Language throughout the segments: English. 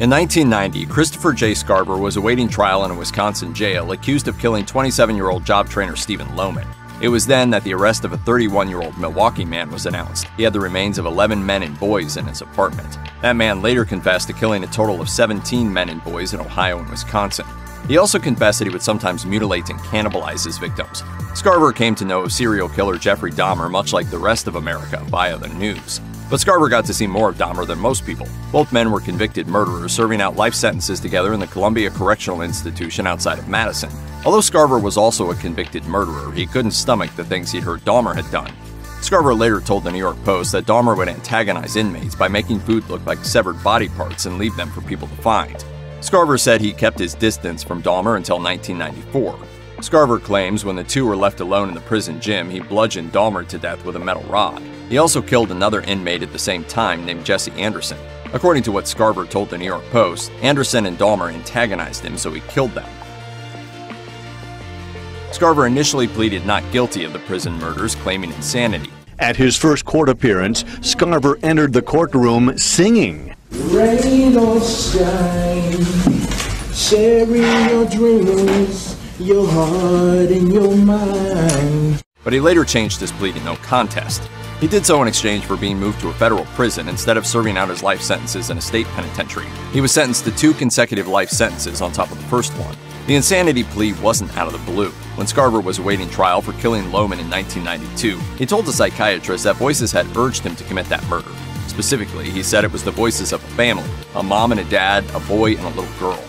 In 1990, Christopher J. Scarver was awaiting trial in a Wisconsin jail accused of killing 27 year old job trainer Stephen Lohman. It was then that the arrest of a 31 year old Milwaukee man was announced. He had the remains of 11 men and boys in his apartment. That man later confessed to killing a total of 17 men and boys in Ohio and Wisconsin. He also confessed that he would sometimes mutilate and cannibalize his victims. Scarver came to know serial killer Jeffrey Dahmer much like the rest of America via the news. But Scarver got to see more of Dahmer than most people. Both men were convicted murderers, serving out life sentences together in the Columbia Correctional Institution outside of Madison. Although Scarver was also a convicted murderer, he couldn't stomach the things he'd heard Dahmer had done. Scarver later told the New York Post that Dahmer would antagonize inmates by making food look like severed body parts and leave them for people to find. Scarver said he kept his distance from Dahmer until 1994. Scarver claims when the two were left alone in the prison gym, he bludgeoned Dahmer to death with a metal rod. He also killed another inmate at the same time named Jesse Anderson. According to what Scarver told the New York Post, Anderson and Dahmer antagonized him, so he killed them. Scarver initially pleaded not guilty of the prison murders, claiming insanity. At his first court appearance, Scarver entered the courtroom singing. Rain or shine, sharing your dreams, your heart and your mind. But he later changed his plea to no contest. He did so in exchange for being moved to a federal prison instead of serving out his life sentences in a state penitentiary. He was sentenced to two consecutive life sentences on top of the first one. The insanity plea wasn't out of the blue. When Scarver was awaiting trial for killing Lohman in 1992, he told a psychiatrist that voices had urged him to commit that murder. Specifically, he said it was the voices of a family a mom and a dad, a boy, and a little girl.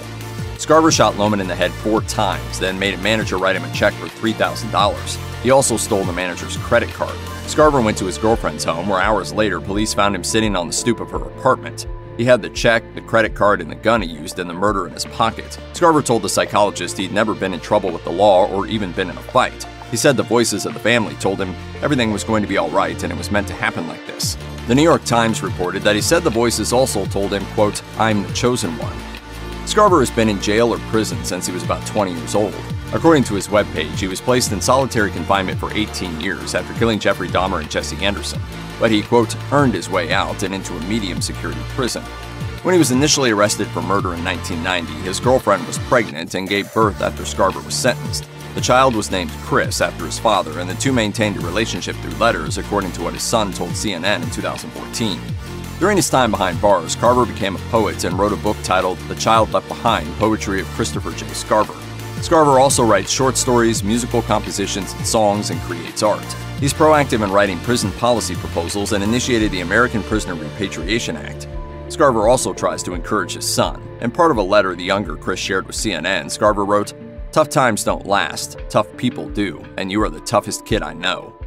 Scarver shot Lohman in the head four times, then made a manager write him a check for $3,000. He also stole the manager's credit card. Scarver went to his girlfriend's home, where hours later, police found him sitting on the stoop of her apartment. He had the check, the credit card, and the gun he used in the murder in his pocket. Scarver told the psychologist he'd never been in trouble with the law or even been in a fight. He said the voices of the family told him everything was going to be alright and it was meant to happen like this. The New York Times reported that he said the voices also told him, quote, I'm the chosen one. Scarver has been in jail or prison since he was about 20 years old. According to his webpage, he was placed in solitary confinement for 18 years after killing Jeffrey Dahmer and Jesse Anderson, but he, quote, earned his way out and into a medium security prison. When he was initially arrested for murder in 1990, his girlfriend was pregnant and gave birth after Scarver was sentenced. The child was named Chris after his father, and the two maintained a relationship through letters, according to what his son told CNN in 2014. During his time behind bars, Scarver became a poet and wrote a book titled The Child Left Behind Poetry of Christopher J. Scarver. Scarver also writes short stories, musical compositions, and songs, and creates art. He's proactive in writing prison policy proposals and initiated the American Prisoner Repatriation Act. Scarver also tries to encourage his son. In part of a letter the younger Chris shared with CNN, Scarver wrote, Tough times don't last, tough people do, and you are the toughest kid I know.